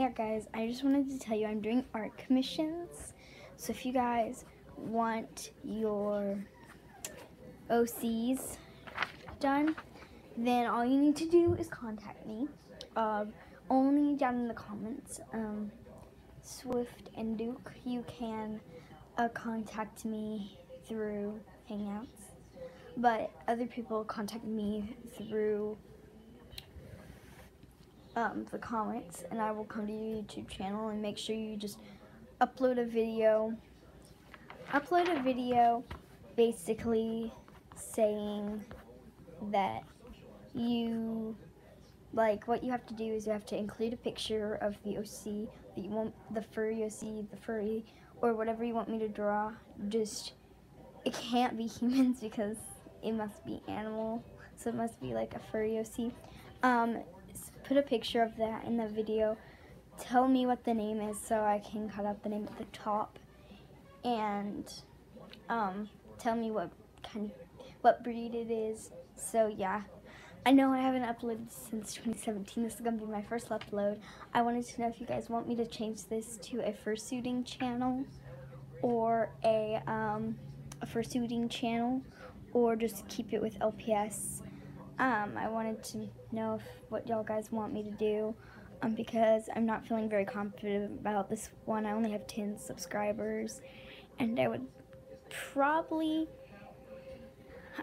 Hey guys, I just wanted to tell you I'm doing art commissions. So if you guys want your OCs done, then all you need to do is contact me. Uh, only down in the comments, um, Swift and Duke, you can uh, contact me through Hangouts. But other people contact me through um, the comments and I will come to your YouTube channel and make sure you just upload a video. Upload a video basically saying that you like what you have to do is you have to include a picture of the OC that you want the furry OC, the furry or whatever you want me to draw. Just it can't be humans because it must be animal. So it must be like a furry OC. Um, put a picture of that in the video. Tell me what the name is so I can cut out the name at the top. And um, tell me what kind of, what breed it is. So yeah. I know I haven't uploaded since 2017. This is going to be my first upload. I wanted to know if you guys want me to change this to a fursuiting channel or a, um, a fursuiting channel or just keep it with LPS. Um, I wanted to know if, what y'all guys want me to do um, because I'm not feeling very confident about this one. I only have 10 subscribers and I would probably,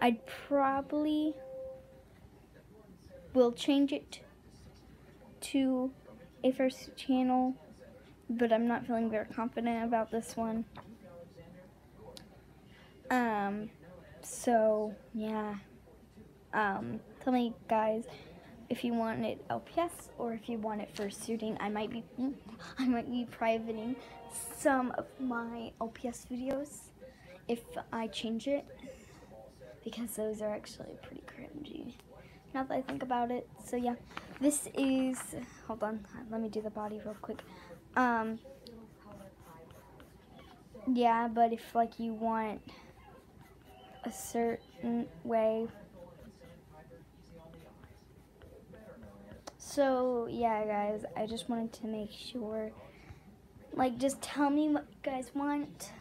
I'd probably will change it to a first channel, but I'm not feeling very confident about this one. Um, so, yeah. Um, tell me, guys, if you want it LPS or if you want it fursuiting. I might be, I might be privating some of my LPS videos if I change it because those are actually pretty cringy now that I think about it. So yeah, this is, hold on, let me do the body real quick. Um, yeah, but if like you want a certain way. So yeah guys, I just wanted to make sure, like just tell me what you guys want.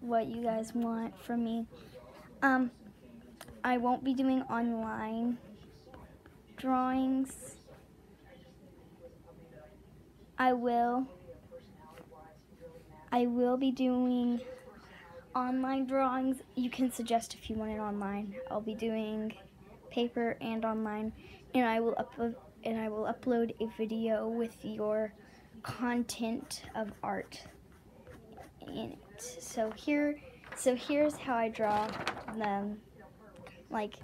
what you guys want from me. Um, I won't be doing online drawings. I will. I will be doing online drawings. You can suggest if you want it online. I'll be doing paper and online, and I will upload and I will upload a video with your content of art in it. So here, so here's how I draw them, like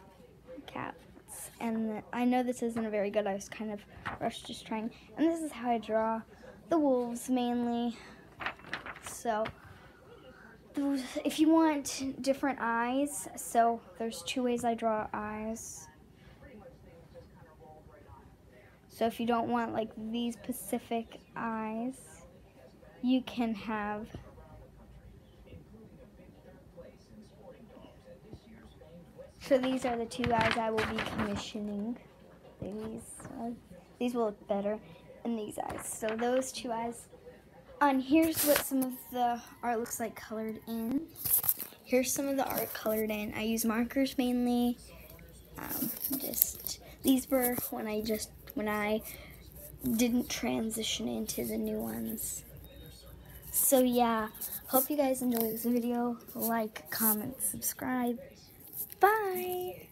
cats. And I know this isn't a very good. I was kind of rushed just trying. And this is how I draw the wolves mainly. So if you want different eyes, so there's two ways I draw eyes. So if you don't want like these specific eyes, you can have So these are the two eyes I will be commissioning. These, uh, these will look better than these eyes. So those two eyes. And here's what some of the art looks like colored in. Here's some of the art colored in. I use markers mainly. Um, just these were when I just when I didn't transition into the new ones. So yeah, hope you guys enjoyed this video. Like, comment, subscribe. Bye.